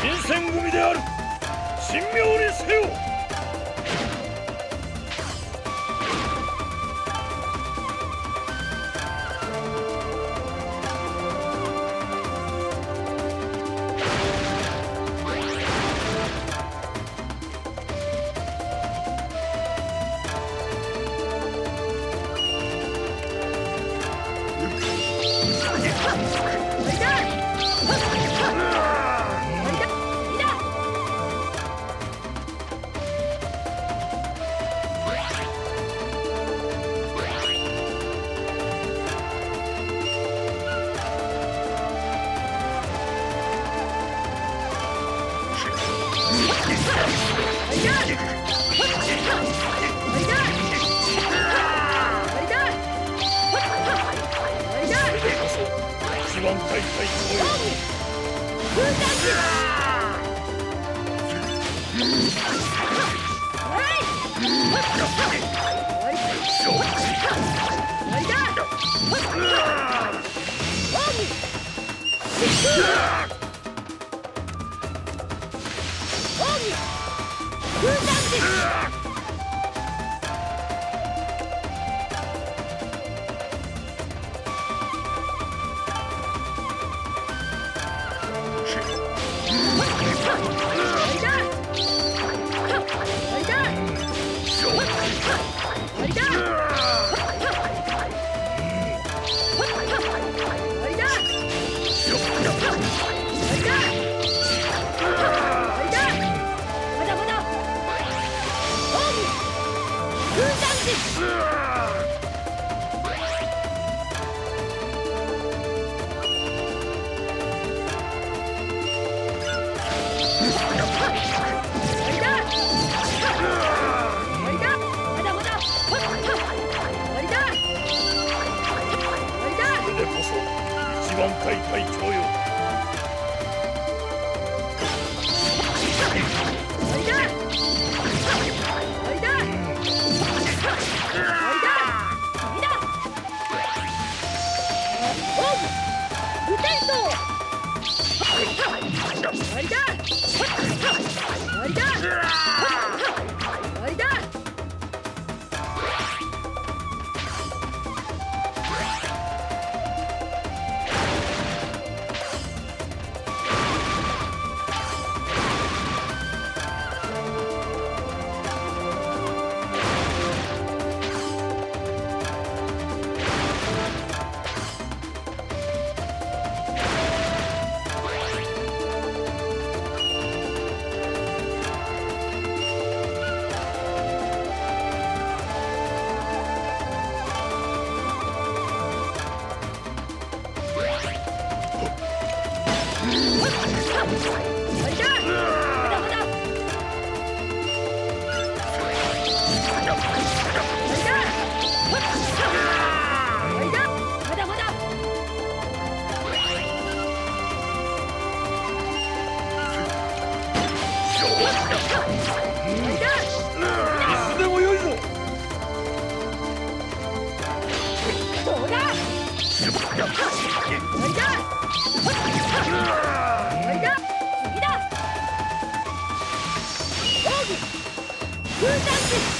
新選組である。神妙にせよ。空間人空間地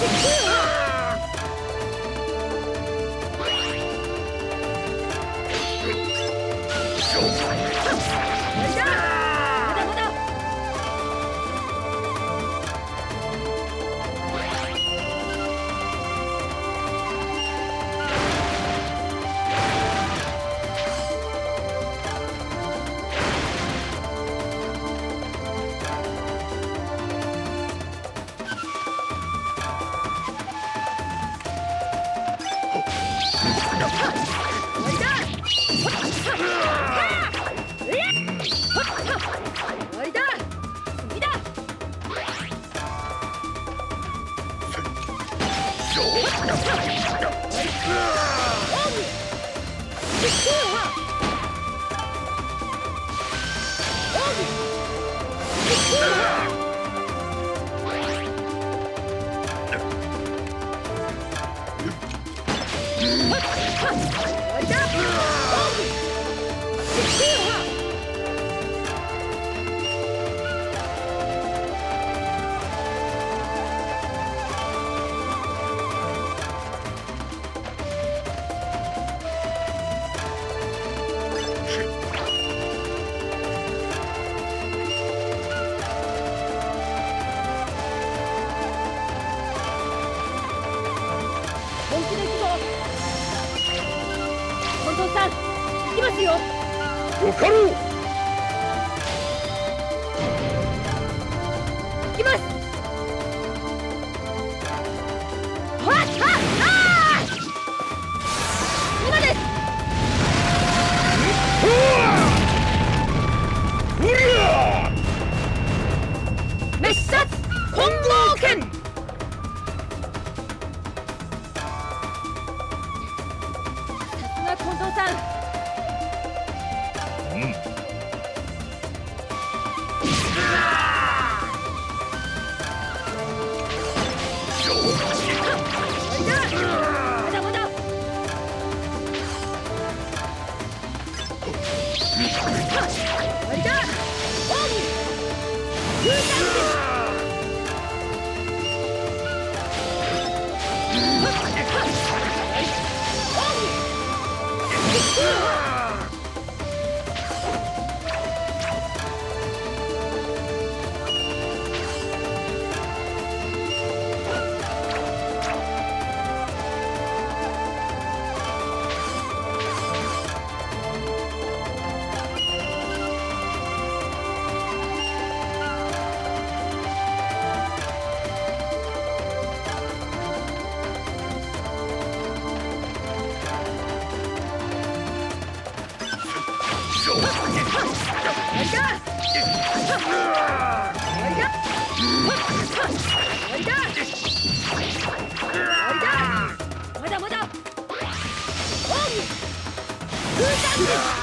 本は終空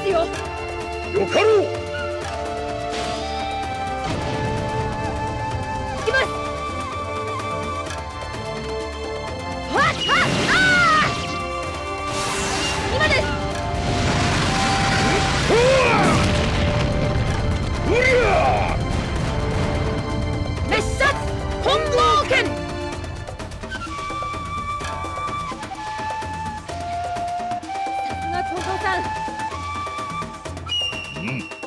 ますよ。よかろう。行きます。はっはっはー今ですうりゃ滅殺本郷拳さすが近藤さんう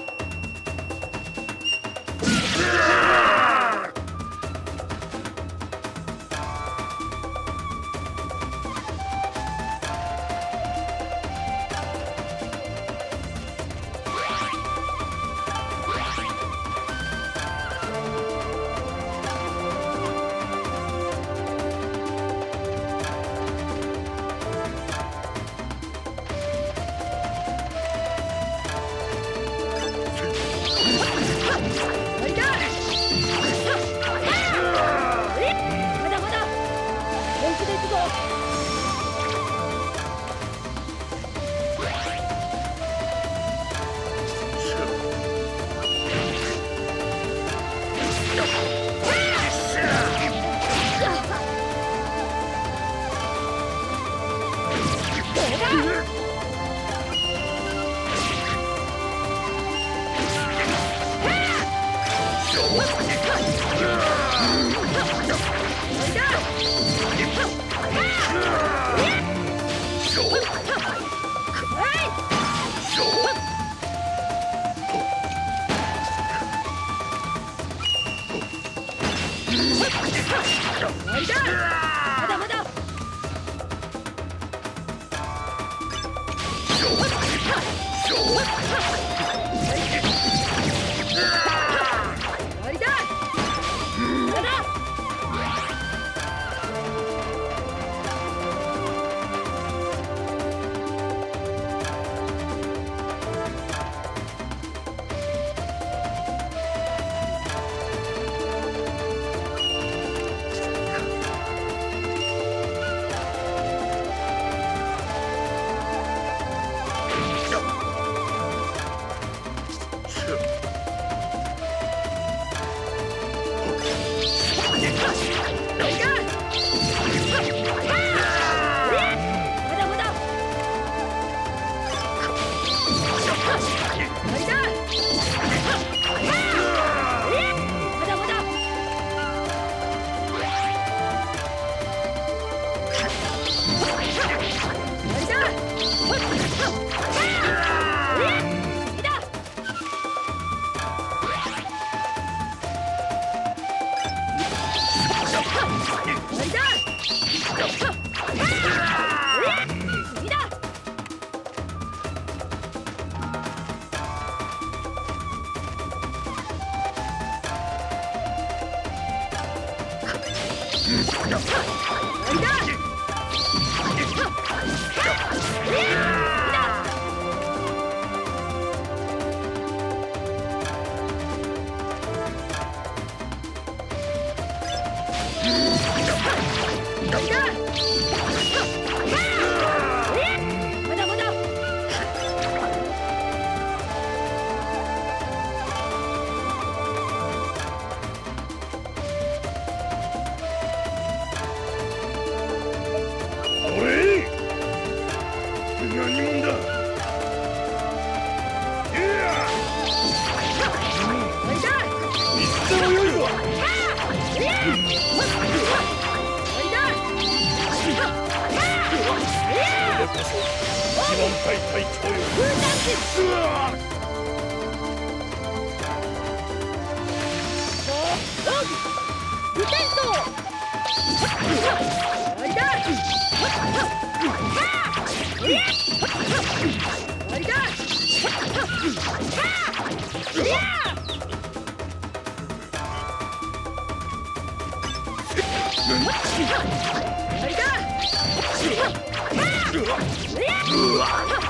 番隊隊長ようわ無転倒終わりだはあ終わり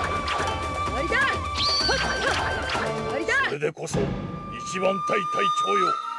それでこそ一番隊隊長よ。